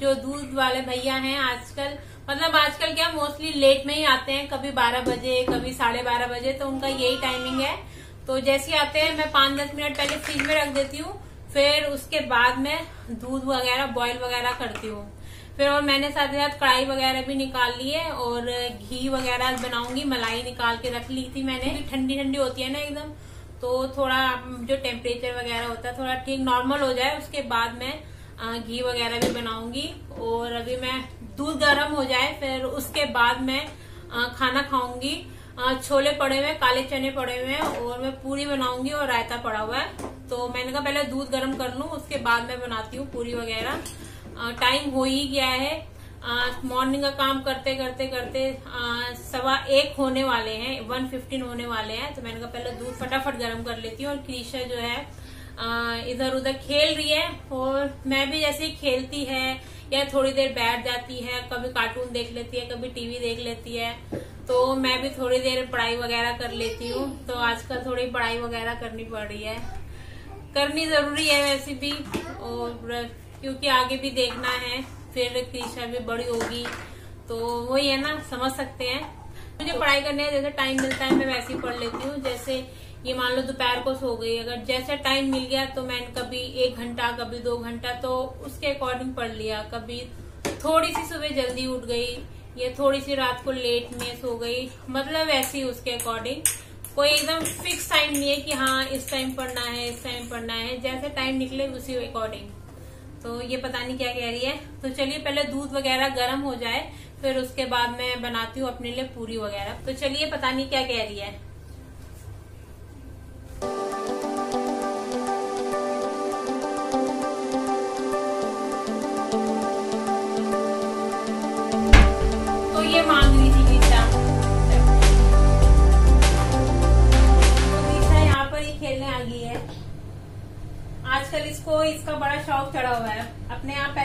जो दूध वाले भैया हैं आजकल मतलब आजकल क्या मोस्टली लेट में ही आते हैं कभी बारह बजे कभी साढ़े बारह बजे तो उनका यही टाइमिंग है। तो जैसे आते हैं मैं पाँच दस मिनट पहले फ्रिज में रख देती हूँ फिर उसके बाद में दूध वगैरह बॉईल वगैरह करती हूँ। फिर और मैंने साथ ही साथ कढ़ाई वगैरह भी निकाल ली है और घी वगैरह बनाऊँगी मलाई निकाल के रख ली थी मैंने। ठंडी ठंडी होती है ना एकदम। तो थोड़ा जो टेम्परेचर वगैरह होता है थोड़ा ठीक नॉर्मल हो जाए उसके बाद मैं घी वगैरह भी बनाऊँगी और अभी मैं दूध गर्म हो जाए, फिर उसके बाद मैं खाना खाऊँगी। छोले पड़े हुए, काले चने पड़े हुए हैं और मैं पूरी बनाऊँगी और रायता पड़ा हुआ है। तो मैंने कहा पहले दूध गर्म कर लूँ, उसके बाद मैं बनाती हूँ पूरी वगैरह। टाइम हो ही गया है। मॉर्निंग का काम करते करते करते सवा एक होने वाले हैं वन फिफ्टीन होने वाले हैं। तो मैंने कहा पहले दूध फटाफट गर्म कर लेती हूँ और क्रीशा जो है इधर उधर खेल रही है और मैं भी जैसे ही खेलती है या थोड़ी देर बैठ जाती है, कभी कार्टून देख लेती है, कभी टीवी देख लेती है तो मैं भी थोड़ी देर पढ़ाई वगैरह कर लेती हूँ। तो आजकल थोड़ी पढ़ाई वगैरह करनी पड़ रही है। करनी ज़रूरी है वैसे भी और क्योंकि आगे भी देखना है, फिर कृषा भी बड़ी होगी तो वही है ना, समझ सकते हैं। मुझे पढ़ाई करने का जैसे टाइम मिलता है, मैं वैसे ही पढ़ लेती हूँ। जैसे ये मान लो दोपहर को सो गई, अगर जैसे टाइम मिल गया तो मैंने कभी एक घंटा, कभी दो घंटा तो उसके अकॉर्डिंग पढ़ लिया। कभी थोड़ी सी सुबह जल्दी उठ गई, या थोड़ी सी रात को लेट में सो गई मतलब ही उसके अकॉर्डिंग कोई एकदम फिक्स टाइम नहीं है कि हाँ इस टाइम पढ़ना है, इस टाइम पढ़ना है, जैसे टाइम निकले उसी अकॉर्डिंग तो ये पता नहीं क्या कह रही है। तो चलिए पहले दूध वगैरह गर्म हो जाए, फिर उसके बाद मैं बनाती हूँ अपने लिए पूरी वगैरह। तो चलिए पता नहीं क्या कह रही है।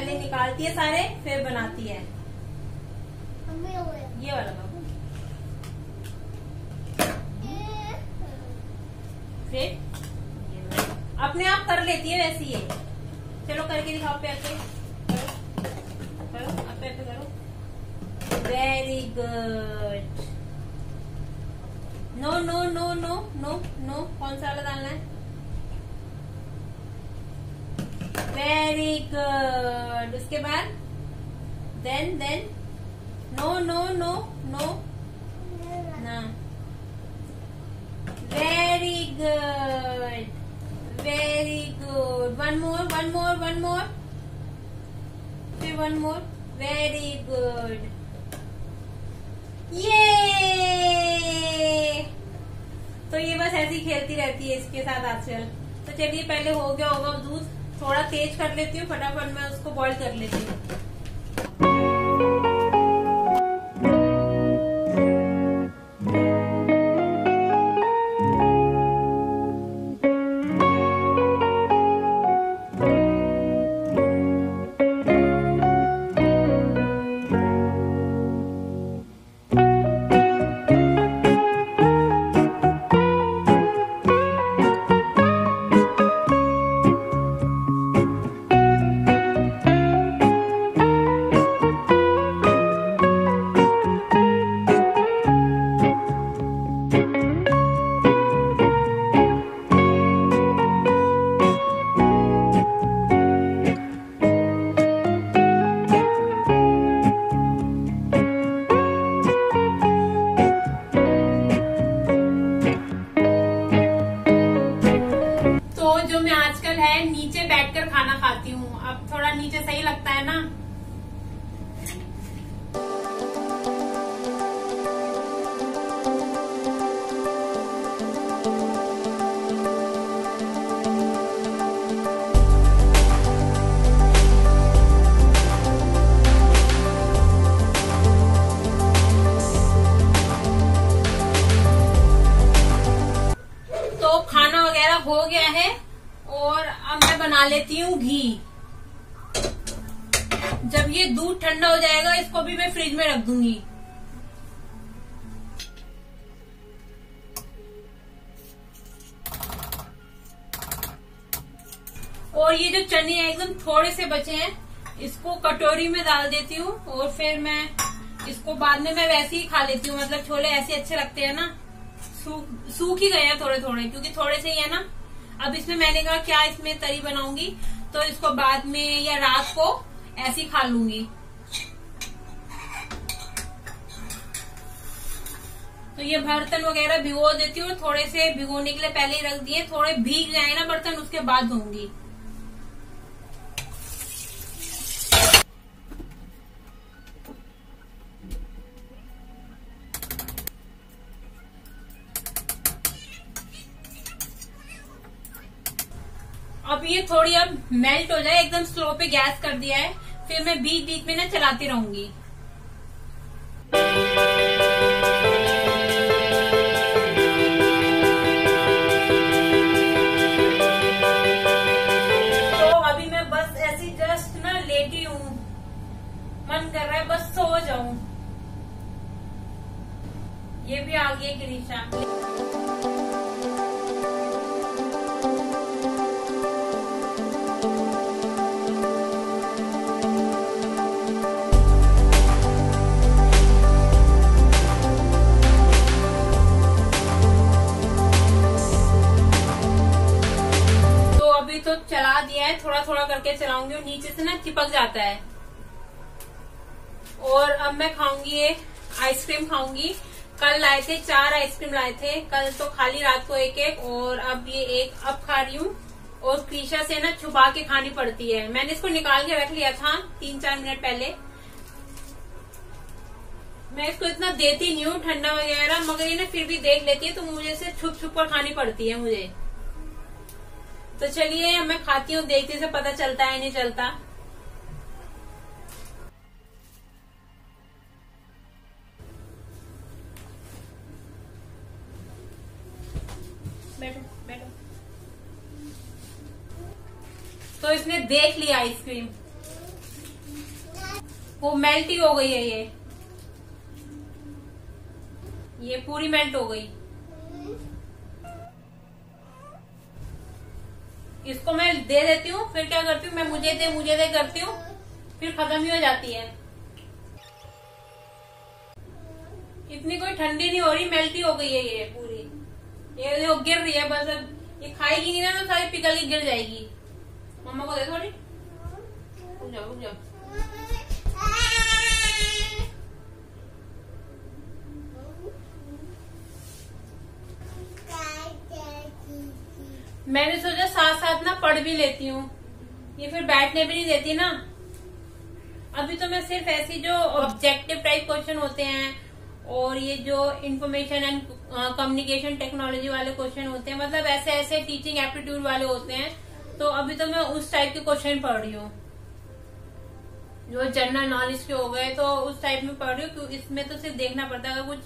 पहले निकालती है सारे फिर बनाती है। ये वाला बाबू फिर अपने आप कर लेती है वैसे ये। चलो करके दिखाओ पे आके। करो करो आप पे करो। Very good no no no no no no कौन सा वाला डालना है? वेरी गुड उसके बाद? Then then no no no no ना। Very good very good one more one more one more फिर वन मोर वेरी गुड ये तो ये बस ऐसी खेलती रहती है इसके साथ आजकल। तो चलिए, पहले हो गया होगा दूध। थोड़ा तेज कर लेती हूँ फटाफट मैं उसको बॉईल कर लेती हूँ। लगता है ना? फ्रिज में रख दूँगी। और ये जो चने हैं, एकदम थोड़े से बचे हैं, इसको कटोरी में डाल देती हूँ और फिर मैं इसको बाद में मैं वैसे ही खा लेती हूँ। मतलब छोले ऐसे अच्छे लगते हैं ना। सूख ही गए हैं थोड़े थोड़े क्योंकि थोड़े से ही है ना। अब इसमें मैंने कहा, क्या इसमें तरी बनाऊँगी? तो इसको बाद में या रात को ऐसी खा लूँगी। तो ये बर्तन वगैरह भिगो देती हूँ, थोड़े से भिगोने के लिए पहले ही रख दिए, थोड़े भीग जाए ना बर्तन, उसके बाद धोऊँगी। अब ये थोड़ी अब मेल्ट हो जाए, एकदम स्लो पे गैस कर दिया है, फिर मैं बीच बीच में ना चलाती रहूँगी। सो जाऊँ। ये भी आ गई गिरीशा तो चला दिया है थोड़ा थोड़ा करके चलाऊँगी और नीचे से ना चिपक जाता है। और अब मैं खाऊँगी ये आइसक्रीम खाऊँगी। कल लाए थे चार आइसक्रीम लाए थे। कल तो खाली रात को एक एक और अब ये एक अब खा रही हूँ। और क्रीशा से ना छुपा के खानी पड़ती है। मैंने इसको निकाल के रख लिया था तीन चार मिनट पहले। मैं इसको इतना देती नहीं हूँ, ठंडा वगैरह, मगर ये ना फिर भी देख लेती है तो मुझे इसे छुप छुप कर खानी पड़ती है मुझे। तो चलिए मैं खाती हूँ, देखते से पता चलता है नहीं चलता। तो इसने देख लिया आइसक्रीम। वो मेल्ट ही हो गई है ये। ये पूरी मेल्ट हो गई। इसको मैं दे देती हूँ, फिर क्या करती हूँ? मैं मुझे दे मुझे दे करती हूँ, फिर खत्म ही हो जाती है। इतनी कोई ठंडी नहीं हो रही, मेल्टी हो गई है ये पूरी। ये जो गिर रही है, बस अब ये खाएगी नहीं ना तो सारी पिघल की गिर जाएगी। मम्मा को दे थोड़ी मैंने सोचा साथ साथ ना पढ़ भी लेती हूँ। ये फिर बैठने भी नहीं देती ना। अभी तो मैं सिर्फ़ ऐसी जो ऑब्जेक्टिव टाइप क्वेश्चन होते हैं और ये जो इंफॉर्मेशन एंड कम्युनिकेशन टेक्नोलॉजी वाले क्वेश्चन होते हैं मतलब ऐसे ऐसे टीचिंग एप्टीट्यूड वाले होते हैं तो अभी तो मैं उस टाइप के क्वेश्चन पढ़ रही हूँ। जो जनरल नॉलेज के हो गए तो उस टाइप में पढ़ रही हूँ इसमें तो सिर्फ़ देखना पड़ता है। अगर कुछ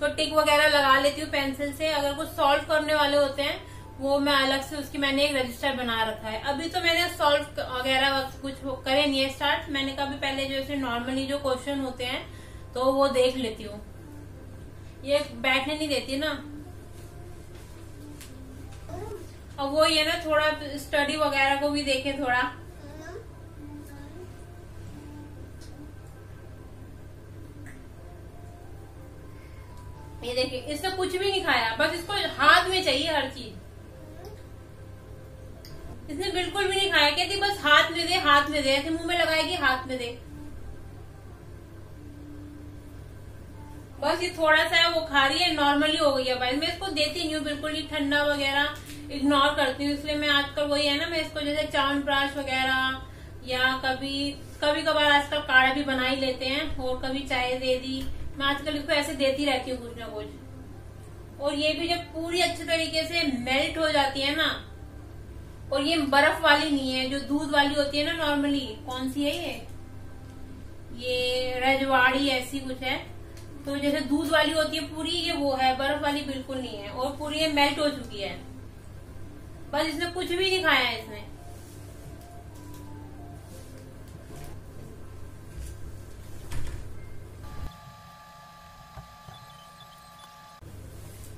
तो टिक वगैरह लगा लेती हूँ पेंसिल से, अगर कुछ सॉल्व करने वाले होते हैं, वो मैं अलग से उसकी मैंने एक रजिस्टर बना रखा है। अभी तो मैंने सॉल्व वगैरह कुछ करे नहीं है स्टार्ट मैंने कभी पहले जैसे नॉर्मली जो क्वेश्चन होते हैं तो वो देख लेती हूँ। ये बैठने नहीं देती ना। अब वो ये ना थोड़ा स्टडी वगैरह को भी देखे थोड़ा। ये देखिए इसने कुछ भी नहीं खाया, बस इसको हाथ में चाहिए हर चीज़। इसने बिल्कुल भी नहीं खाया, कहती बस हाथ में दे, हाथ में दे, ऐसे मुँह में लगाएगी हाथ में दे। बस ये थोड़ा सा वो खा रही है नॉर्मली हो गई है। भाई, मैं इसको देती नहीं हूँ, बिल्कुल ही ठंडा वगैरह इग्नोर करती हूँ। इसलिए मैं आजकल वही है ना, मैं इसको जैसे चावन प्राश वगैरह या कभी कभी कभार आजकल काढ़ा भी बना ही लेते हैं, और कभी चाय दे दी। मैं आजकल इसको ऐसे देती रहती हूँ कुछ ना कुछ। और ये भी जब पूरी अच्छे तरीके से मेल्ट हो जाती है ना, और ये बर्फ़ वाली नहीं है, जो दूध वाली होती है ना नॉर्मली कौन सी है ये? ये रजवाड़ी ऐसी कुछ है। तो जैसे दूध वाली होती है पूरी, ये वो है, बर्फ़ वाली बिल्कुल नहीं है, और पूरी ये मेल्ट हो चुकी है। बस इसने कुछ भी नहीं खाया है इसमें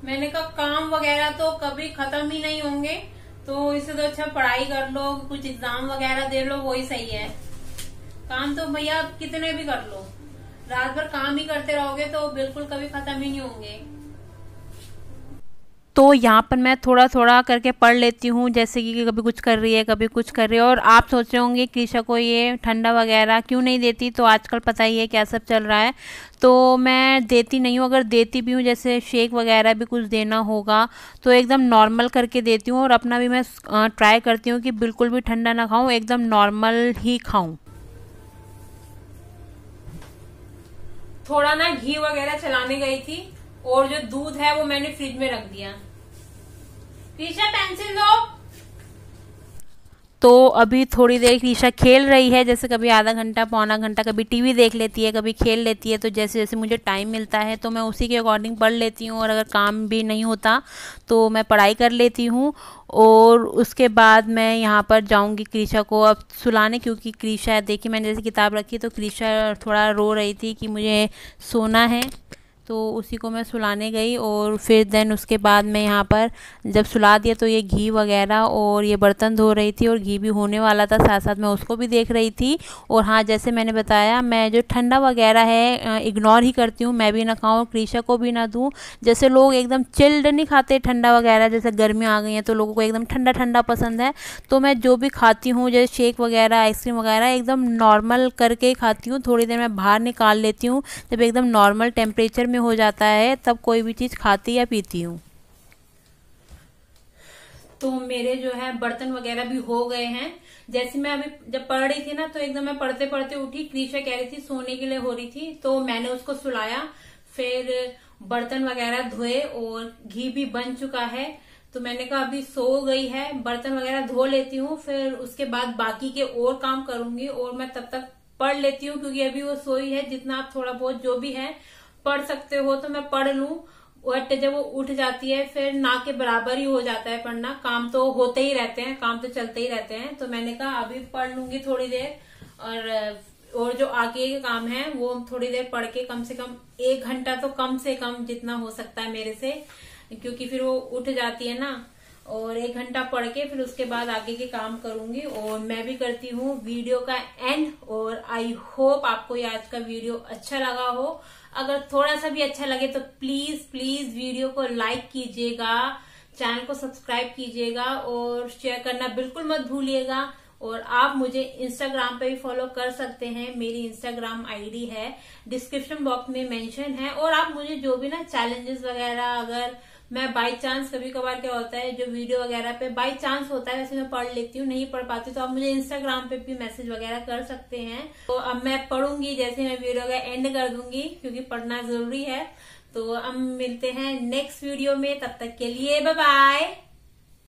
मैंने कहा, काम वगैरह तो कभी खत्म ही नहीं होंगे तो इससे तो अच्छा पढ़ाई कर लो, कुछ एग्ज़ाम वगैरह दे लो, वही सही है। काम तो भैया कितने भी कर लो। रात भर काम ही करते रहोगे तो बिल्कुल कभी खत्म ही नहीं होंगे। तो यहाँ पर मैं थोड़ा थोड़ा करके पढ़ लेती हूँ, जैसे कि कभी कुछ कर रही है, कभी कुछ कर रही है, और आप सोच रहे होंगे कृषा को ये ठंडा वगैरह क्यों नहीं देती? तो आजकल पता ही है क्या सब चल रहा है। तो मैं देती नहीं हूँ, अगर देती भी हूँ, जैसे शेक वगैरह भी कुछ देना होगा तो एकदम नॉर्मल करके देती हूँ, और अपना भी मैं ट्राई करती हूँ कि बिल्कुल भी ठंडा ना खाऊँ, एकदम नॉर्मल ही खाऊँ। थोड़ा ना घी वगैरह चलाने गई थी, और जो दूध है वो मैंने फ्रिज में रख दिया। पीछे पेंसिल दो तो अभी थोड़ी देर ईशा खेल रही है, जैसे कभी आधा घंटा, पौना घंटा कभी टीवी देख लेती है, कभी खेल लेती है तो जैसे जैसे मुझे टाइम मिलता है तो मैं उसी के अकॉर्डिंग पढ़ लेती हूँ, और अगर काम भी नहीं होता तो मैं पढ़ाई कर लेती हूँ, और उसके बाद मैं यहाँ पर जाऊँगी क्रीशा को अब सुलाने, क्योंकि क्रीशा, देखिए मैंने जैसे किताब रखी तो क्रीशा थोड़ा रो रही थी कि मुझे सोना है। तो उसी को मैं सुलाने गई और फिर देन उसके बाद मैं यहाँ पर जब सुला दिया तो ये घी वगैरह और ये बर्तन धो रही थी और घी भी होने वाला था साथ साथ मैं उसको भी देख रही थी। और हाँ जैसे मैंने बताया, मैं जो ठंडा वगैरह है इग्नोर ही करती हूँ, मैं भी ना खाऊँ क्रीशा को भी ना दूँ। जैसे लोग एकदम चिल्ड नहीं खाते ठंडा वगैरह, जैसे गर्मी आ गई है तो लोगों को एकदम ठंडा ठंडा पसंद है तो मैं जो भी खाती हूँ, जैसे शेक वगैरह आइसक्रीम वगैरह, एकदम नॉर्मल करके खाती हूँ। थोड़ी देर मैं बाहर निकाल लेती हूँ, जब एकदम नॉर्मल टेम्परेचर में हो जाता है, तब कोई भी चीज़ खाती या पीती हूँ। तो मेरे जो है, बर्तन वगैरह भी हो गए हैं। जैसे मैं अभी जब पढ़ रही थी ना तो एकदम मैं पढ़ते पढ़ते उठी, क्रीशा कह रही थी, सोने के लिए हो रही थी तो मैंने उसको सुलाया, फिर बर्तन वगैरह धोए और घी भी बन चुका है। तो मैंने कहा, अभी सो गई है, बर्तन वगैरह धो लेती हूँ, फिर उसके बाद बाकी के और काम करूँगी और मैं तब तक पढ़ लेती हूँ, क्योंकि अभी वो सोई है, जितना आप थोड़ा बहुत जो भी है पढ़ सकते हो तो मैं पढ़ लू। बट जब वो उठ जाती है, फिर ना के बराबर ही हो जाता है पढ़ना। काम तो होते ही रहते हैं, काम तो चलते ही रहते हैं। तो मैंने कहा, अभी पढ़ लूँगी थोड़ी देर। और और जो आगे के काम है, वो थोड़ी देर पढ़ के कम से कम एक घंटा तो कम से कम जितना हो सकता है मेरे से। क्योंकि फिर वो उठ जाती है ना, और एक घंटा पढ़ के फिर उसके बाद आगे के काम करूँगी। और मैं भी करती हूँ। वीडियो का एंड और आई होप आपको ये आज का वीडियो अच्छा लगा हो। अगर थोड़ा सा भी अच्छा लगे तो प्लीज़ प्लीज़ वीडियो को लाइक कीजिएगा चैनल को सब्सक्राइब कीजिएगा और शेयर करना बिल्कुल मत भूलिएगा। और आप मुझे इंस्टाग्राम पे भी फॉलो कर सकते हैं। मेरी इंस्टाग्राम आईडी है। डिस्क्रिप्शन बॉक्स में मेंशन है। और आप मुझे जो भी ना चैलेंजेस वगैरह अगर मैं बाई चांस कभी कभार क्या होता है, जो वीडियो वगैरह पे बाई चांस होता है, वैसे मैं पढ़ लेती हूँ, नहीं पढ़ पाती तो आप मुझे इंस्टाग्राम पे भी मैसेज वगैरह कर सकते हैं। तो अब मैं पढ़ूँगी, जैसे मैं वीडियो का एंड कर दूँगी, क्योंकि पढ़ना ज़रूरी है। तो अब मिलते हैं नेक्स्ट वीडियो में, तब तक के लिए बाय बाय